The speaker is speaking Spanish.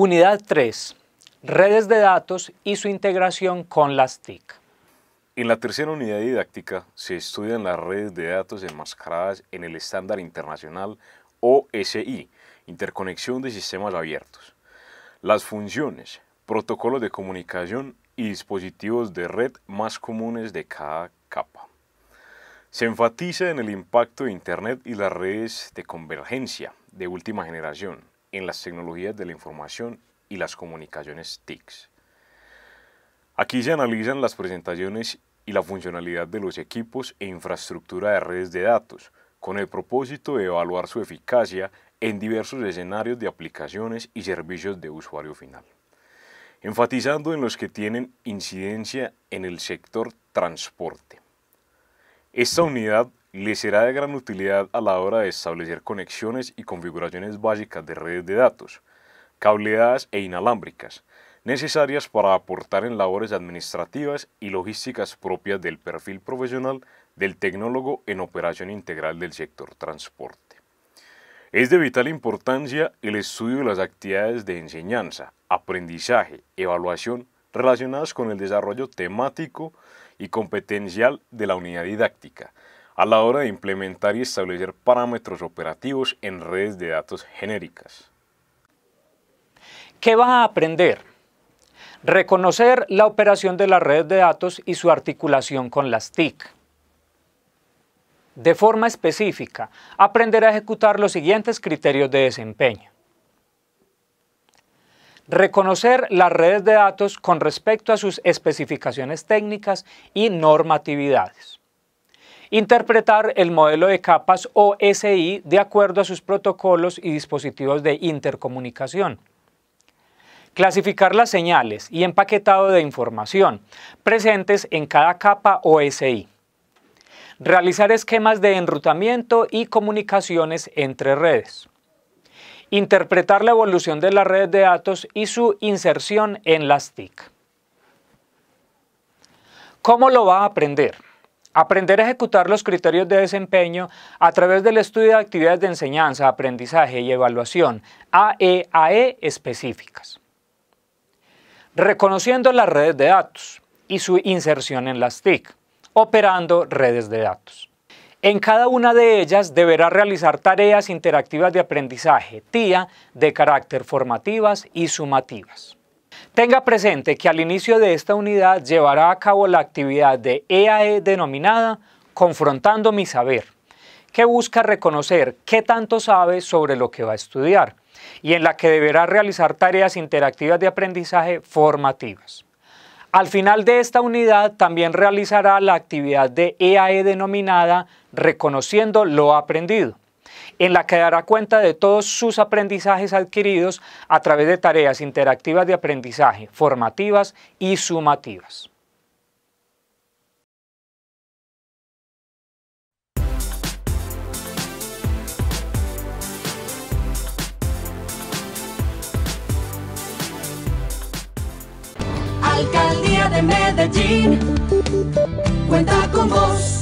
Unidad 3. Redes de datos y su integración con las TIC. En la tercera unidad didáctica se estudian las redes de datos enmascaradas en el estándar internacional OSI, Interconexión de Sistemas Abiertos. Las funciones, protocolos de comunicación y dispositivos de red más comunes de cada capa. Se enfatiza en el impacto de Internet y las redes de convergencia de última generación en las tecnologías de la información y las comunicaciones TICs. Aquí se analizan las presentaciones y la funcionalidad de los equipos e infraestructura de redes de datos, con el propósito de evaluar su eficacia en diversos escenarios de aplicaciones y servicios de usuario final, enfatizando en los que tienen incidencia en el sector transporte. Esta unidad le será de gran utilidad a la hora de establecer conexiones y configuraciones básicas de redes de datos, cableadas e inalámbricas, necesarias para aportar en labores administrativas y logísticas propias del perfil profesional del tecnólogo en operación integral del sector transporte. Es de vital importancia el estudio de las actividades de enseñanza, aprendizaje, evaluación relacionadas con el desarrollo temático y competencial de la unidad didáctica, a la hora de implementar y establecer parámetros operativos en redes de datos genéricas. ¿Qué va a aprender? Reconocer la operación de la red de datos y su articulación con las TIC. De forma específica, aprender a ejecutar los siguientes criterios de desempeño. Reconocer las redes de datos con respecto a sus especificaciones técnicas y normatividades interpretar el modelo de capas OSI de acuerdo a sus protocolos y dispositivos de intercomunicación, clasificar las señales y empaquetado de información presentes en cada capa OSI, realizar esquemas de enrutamiento y comunicaciones entre redes, interpretar la evolución de las redes de datos y su inserción en las TIC. ¿Cómo lo va a aprender? Aprender a ejecutar los criterios de desempeño a través del estudio de actividades de enseñanza, aprendizaje y evaluación AEAE e específicas. Reconociendo las redes de datos y su inserción en las TIC, operando redes de datos. En cada una de ellas deberá realizar tareas interactivas de aprendizaje, TIA, de carácter formativas y sumativas. Tenga presente que al inicio de esta unidad llevará a cabo la actividad de EAE e denominada Confrontando mi saber, que busca reconocer qué tanto sabe sobre lo que va a estudiar y en la que deberá realizar tareas interactivas de aprendizaje formativas. Al final de esta unidad también realizará la actividad de EAE e denominada Reconociendo lo aprendido en la que dará cuenta de todos sus aprendizajes adquiridos a través de tareas interactivas de aprendizaje, formativas y sumativas. Alcaldía de Medellín cuenta con vos.